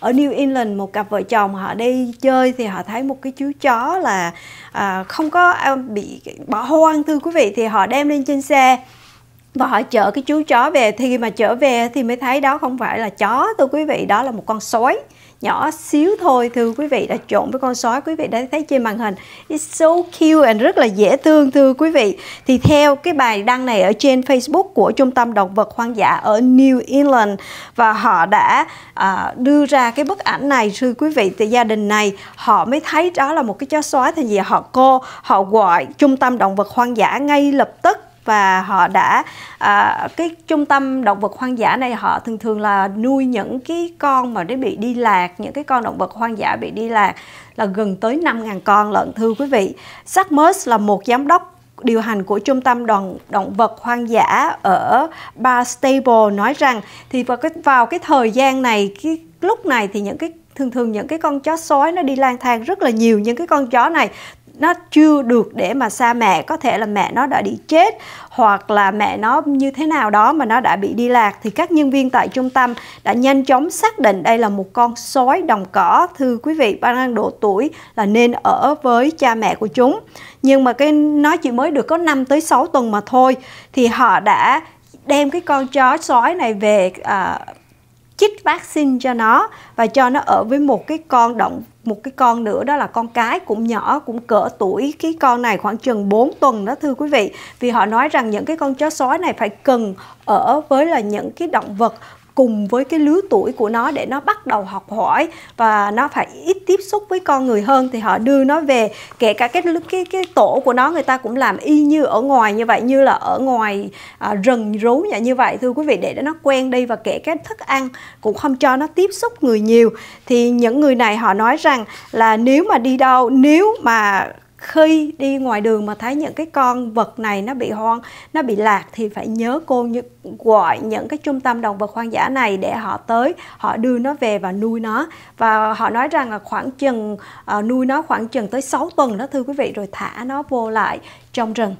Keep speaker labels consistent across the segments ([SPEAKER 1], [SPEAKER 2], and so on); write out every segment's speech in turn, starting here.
[SPEAKER 1] ở New England một cặp vợ chồng họ đi chơi thì họ thấy một cái chú chó là à, không có à, bị bỏ hoang thưa quý vị thì họ đem lên trên xe và họ chở cái chú chó về thì khi mà trở về thì mới thấy đó không phải là chó thưa quý vị đó là một con sói. Nhỏ xíu thôi thưa quý vị đã trộn với con sói quý vị đã thấy trên màn hình. It's so cute and rất là dễ thương thưa quý vị. Thì theo cái bài đăng này ở trên Facebook của trung tâm động vật hoang dã ở New England và họ đã à, đưa ra cái bức ảnh này thưa quý vị thì gia đình này họ mới thấy đó là một cái chó sói. Thì gì họ cô họ gọi trung tâm động vật hoang dã ngay lập tức và họ đã à, cái trung tâm động vật hoang dã này họ thường thường là nuôi những cái con mà nó bị đi lạc những cái con động vật hoang dã bị đi lạc là gần tới 5.000 con lợn thưa quý vị. Sackmers là một giám đốc điều hành của trung tâm đoàn động vật hoang dã ở Barstable nói rằng thì vào cái vào cái thời gian này cái lúc này thì những cái thường thường những cái con chó sói nó đi lang thang rất là nhiều những cái con chó này nó chưa được để mà xa mẹ. Có thể là mẹ nó đã đi chết hoặc là mẹ nó như thế nào đó mà nó đã bị đi lạc. Thì các nhân viên tại trung tâm đã nhanh chóng xác định đây là một con sói đồng cỏ. Thưa quý vị ban độ tuổi là nên ở với cha mẹ của chúng. Nhưng mà cái nó chỉ mới được có 5 tới 6 tuần mà thôi. Thì họ đã đem cái con chó sói này về à, chích vaccine cho nó và cho nó ở với một cái con động, một cái con nữa, đó là con cái cũng nhỏ, cũng cỡ tuổi. Cái con này khoảng chừng 4 tuần đó, thưa quý vị. Vì họ nói rằng những cái con chó sói này phải cần ở với là những cái động vật cùng với cái lứa tuổi của nó để nó bắt đầu học hỏi và nó phải ít tiếp xúc với con người hơn thì họ đưa nó về. Kể cả cái cái cái tổ của nó người ta cũng làm y như ở ngoài như vậy như là ở ngoài à, rừng rú như vậy. Thưa quý vị để nó quen đi và kể cái thức ăn cũng không cho nó tiếp xúc người nhiều. Thì những người này họ nói rằng là nếu mà đi đâu nếu mà khi đi ngoài đường mà thấy những cái con vật này nó bị hoang nó bị lạc thì phải nhớ cô như, gọi những cái trung tâm động vật hoang dã này để họ tới họ đưa nó về và nuôi nó và họ nói rằng là khoảng chừng uh, nuôi nó khoảng chừng tới 6 tuần đó thưa quý vị rồi thả nó vô lại trong rừng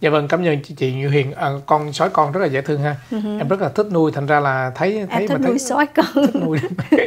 [SPEAKER 2] Dạ vâng, cảm ơn chị, chị Như Hiền. À, con sói con rất là dễ thương ha. Uh-huh. Em rất là thích nuôi, thành ra là thấy thấy
[SPEAKER 1] em thích
[SPEAKER 2] mà thấy
[SPEAKER 1] nuôi sói con.
[SPEAKER 2] Thích nuôi.